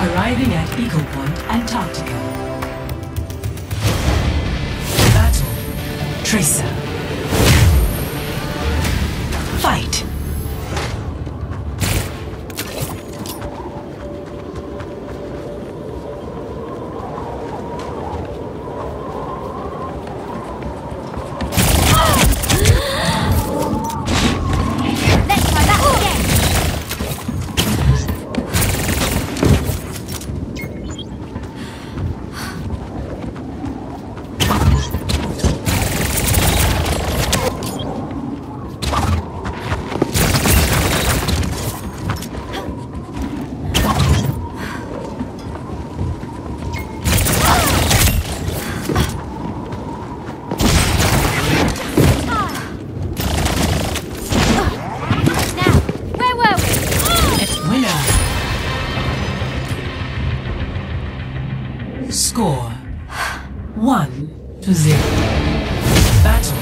Arriving at Ecopoint, Antarctica. Battle. Tracer. Fight. Score. One to zero. Battle.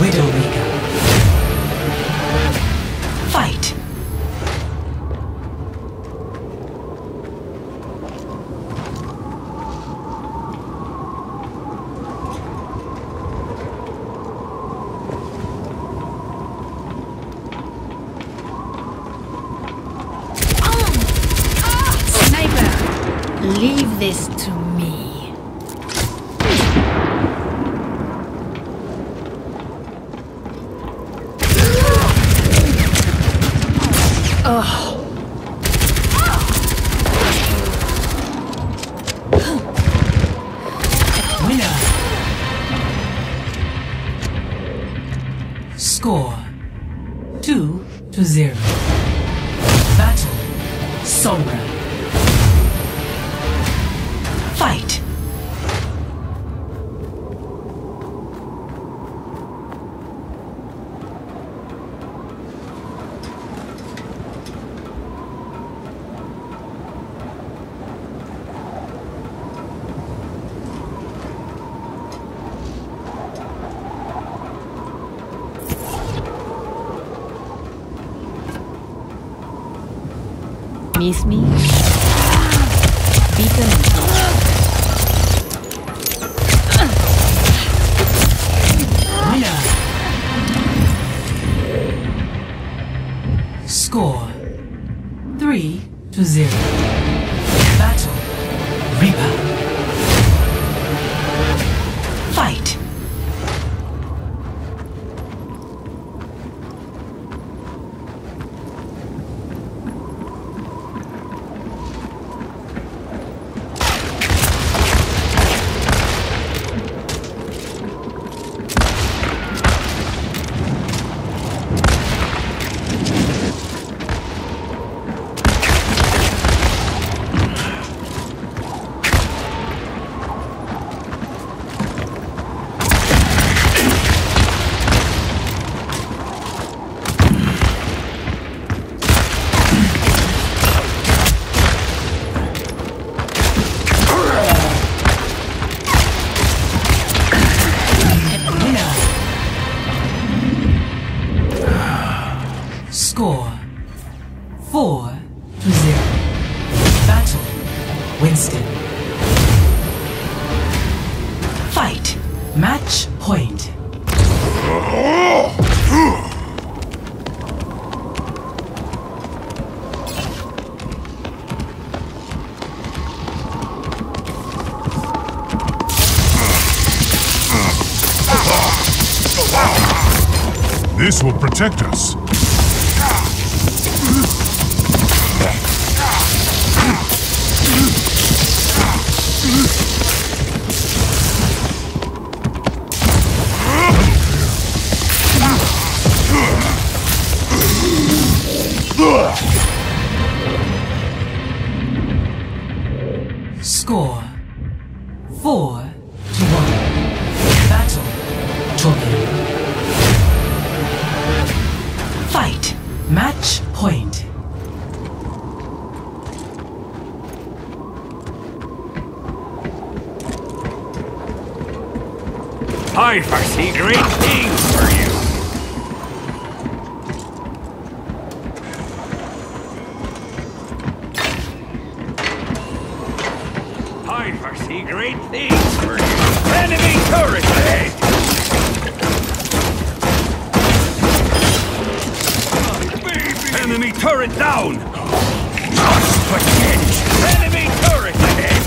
Widowmaker. Fight. Leave this to me. Zero. Battle. Sombra. Miss me? Beacon. Winner. Score. Three to zero. Battle. Reaper. Zero. Battle. Winston. Fight. Match point. This will protect us. Score. Four to one. Battle. Torbjörn. Fight. Match point. I foresee great things for you. See great things for you. Enemy turret ahead! Enemy turret down! Just forget! Enemy turret ahead!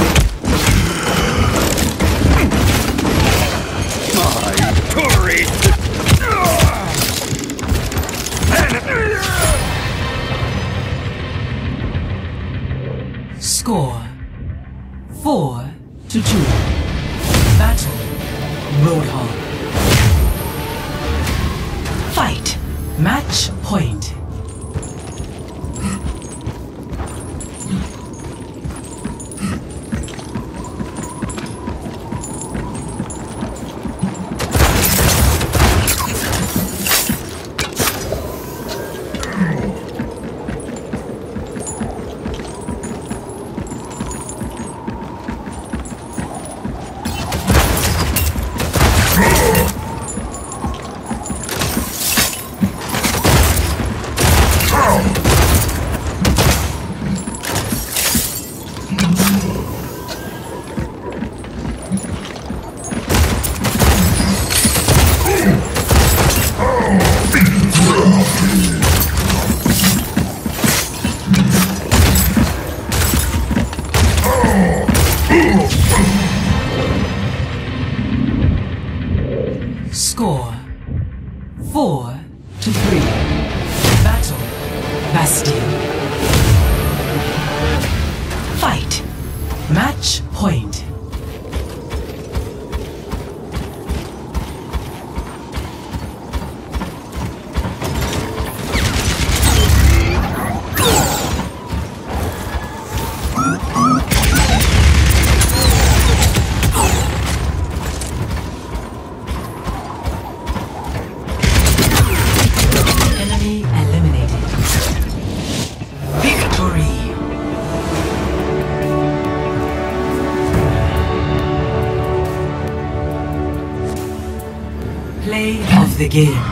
My turret! Enemy! Score four to two. Bastion. Fight. Match point. The game.